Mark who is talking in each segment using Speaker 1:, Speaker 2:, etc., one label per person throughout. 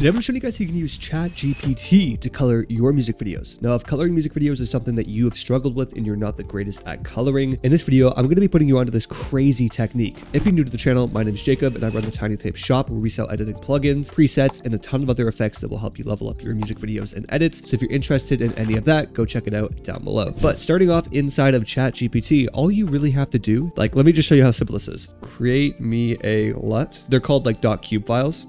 Speaker 1: Today I'm going to show you guys how you can use ChatGPT to color your music videos. Now, if coloring music videos is something that you have struggled with and you're not the greatest at coloring, in this video, I'm going to be putting you onto this crazy technique. If you're new to the channel, my name is Jakob and I run the Tiny Tape shop where we sell editing plugins, presets, and a ton of other effects that will help you level up your music videos and edits. So if you're interested in any of that, go check it out down below. But starting off inside of ChatGPT, all you really have to do, like, let me just show you how simple this is. Create me a LUT. They're called like .cube files,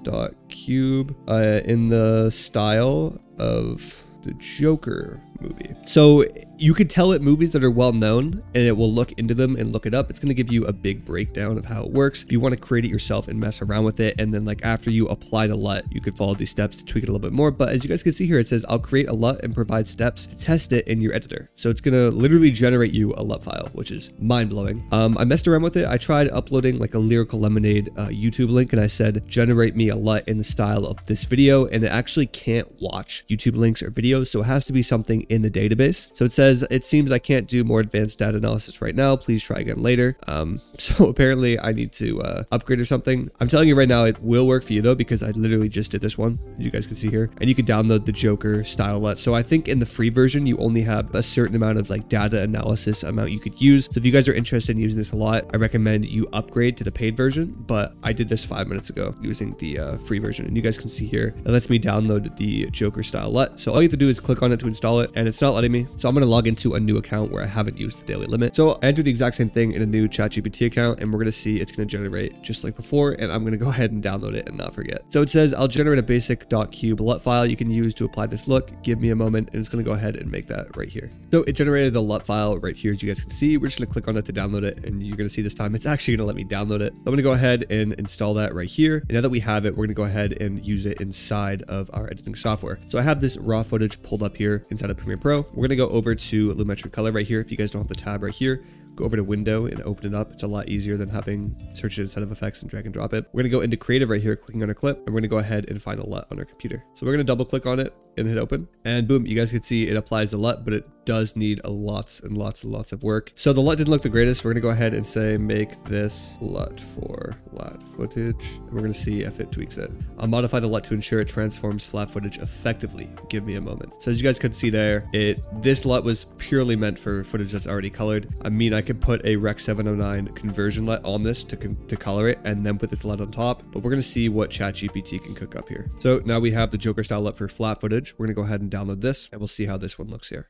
Speaker 1: .cube, uh, in the style of the Joker movie. So you could tell it movies that are well known and it will look into them and look it up. It's going to give you a big breakdown of how it works. If you want to create it yourself and mess around with it, and then like after you apply the LUT, you could follow these steps to tweak it a little bit more. But as you guys can see here, it says I'll create a LUT and provide steps to test it in your editor. So it's going to literally generate you a LUT file, which is mind blowing. Um, I messed around with it. I tried uploading like a Lyrical Lemonade uh, YouTube link and I said, generate me a LUT in the style of this video. And it actually can't watch YouTube links or videos. So it has to be something in the database. So it says, it seems I can't do more advanced data analysis right now. Please try again later. Um, so apparently I need to uh, upgrade or something. I'm telling you right now, it will work for you though, because I literally just did this one. You guys can see here and you can download the Joker style LUT. So I think in the free version, you only have a certain amount of like data analysis amount you could use. So if you guys are interested in using this a lot, I recommend you upgrade to the paid version, but I did this five minutes ago using the uh, free version and you guys can see here, it lets me download the Joker style LUT. So all you have to do is click on it to install it and it's not letting me. So I'm going to log into a new account where I haven't used the daily limit. So I do the exact same thing in a new ChatGPT account and we're going to see it's going to generate just like before. And I'm going to go ahead and download it and not forget. So it says I'll generate a basic .cube LUT file you can use to apply this look. Give me a moment and it's going to go ahead and make that right here. So it generated the LUT file right here as you guys can see. We're just to click on it to download it and you're to see this time it's actually to let me download it. I'm to go ahead and install that right here. And now that we have it, we're to go ahead and use it inside of our editing software. So I have this raw footage pulled up here inside of Premiere Pro. We're to go over to Lumetri Color right here. If you guys don't have the tab right here, go over to window and open it up. It's a lot easier than having search it inside of effects and drag and drop it. We're going to go into creative right here, clicking on a clip, and we're going to go ahead and find a LUT on our computer. So we're going to double click on it and hit open and boom, you guys can see it applies a LUT, but it does need a lots and lots and lots of work. So the LUT didn't look the greatest. We're to go ahead and say, make this LUT for flat footage. And we're to see if it tweaks it. I'll modify the LUT to ensure it transforms flat footage effectively. Give me a moment. So as you guys can see there, it this LUT was purely meant for footage that's already colored. I mean, I could put a Rec 709 conversion LUT on this to, to color it and then put this LUT on top, but we're to see what ChatGPT can cook up here. So now we have the Joker style LUT for flat footage. We're going to go ahead and download this and we'll see how this one looks here.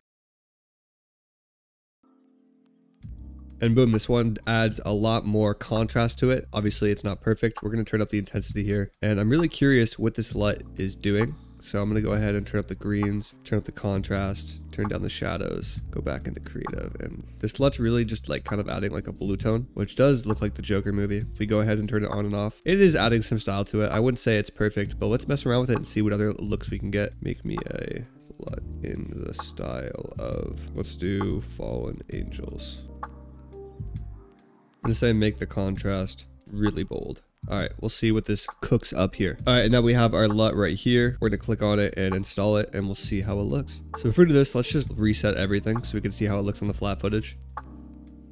Speaker 1: And boom, this one adds a lot more contrast to it. Obviously, it's not perfect. We're going to turn up the intensity here. And I'm really curious what this LUT is doing. So I'm going to go ahead and turn up the greens, turn up the contrast, turn down the shadows, go back into creative. And this LUT's really just like kind of adding like a blue tone, which does look like the Joker movie. If we go ahead and turn it on and off, it is adding some style to it. I wouldn't say it's perfect, but let's mess around with it and see what other looks we can get. Make me a LUT in the style of, let's do Fallen Angels. I'm gonna say make the contrast really bold. All right, we'll see what this cooks up here. All right, and now we have our LUT right here. We're gonna click on it and install it and we'll see how it looks. So for this, let's just reset everything so we can see how it looks on the flat footage.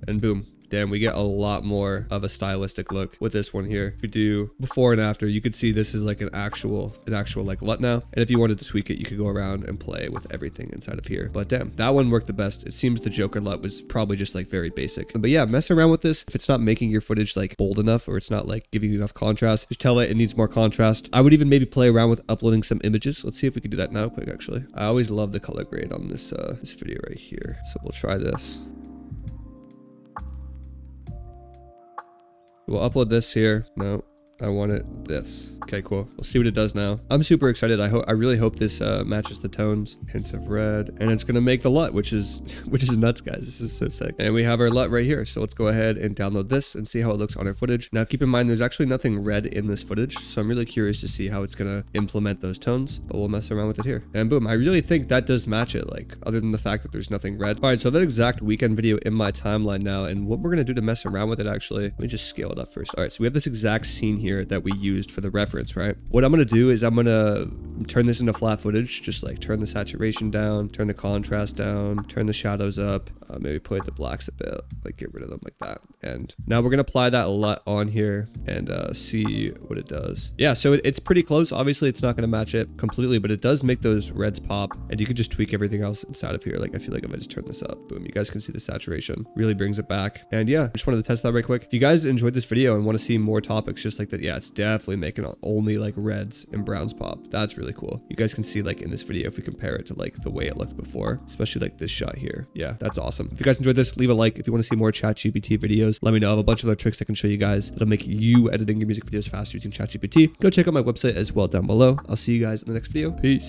Speaker 1: And boom, damn, we get a lot more of a stylistic look with this one here. If you do before and after, you could see this is like an actual, an actual like LUT now. And if you wanted to tweak it, you could go around and play with everything inside of here. But damn, that one worked the best. It seems the Joker LUT was probably just like very basic. But yeah, mess around with this. If it's not making your footage like bold enough or it's not like giving you enough contrast, just tell it it needs more contrast. I would even maybe play around with uploading some images. Let's see if we can do that now quick actually. I always love the color grade on this, uh, this video right here. So we'll try this. We'll upload this here. No, I want it this. Okay, cool. We'll see what it does now. I'm super excited. I hope I really hope this uh, matches the tones. Hints of red. And it's gonna make the LUT, which is which is nuts, guys. This is so sick. And we have our LUT right here. So let's go ahead and download this and see how it looks on our footage. Now keep in mind there's actually nothing red in this footage. So I'm really curious to see how it's gonna implement those tones. But we'll mess around with it here. And boom, I really think that does match it, like other than the fact that there's nothing red. All right, so that exact Weeknd video in my timeline now. And what we're gonna do to mess around with it actually, let me just scale it up first. All right, so we have this exact scene here that we used for the reference, right? What I'm gonna do is I'm gonna turn this into flat footage, just like turn the saturation down, turn the contrast down, turn the shadows up, uh, maybe put the blacks a bit, like get rid of them like that. And now we're gonna apply that LUT on here and uh, see what it does. Yeah, so it, it's pretty close. Obviously, it's not gonna match it completely, but it does make those reds pop. And you can just tweak everything else inside of here. Like I feel like if I just turn this up, boom, you guys can see the saturation really brings it back. And yeah, just wanted to test that right quick. If you guys enjoyed this video and want to see more topics just like that, yeah, it's definitely making only like reds and browns pop. That's really cool. You guys can see like in this video if we compare it to like the way it looked before, especially like this shot here. Yeah, that's awesome. If you guys enjoyed this, leave a like. If you want to see more ChatGPT videos, let me know. I have a bunch of other tricks I can show you guys that'll make you editing your music videos faster using ChatGPT. Go check out my website as well down below. I'll see you guys in the next video. Peace.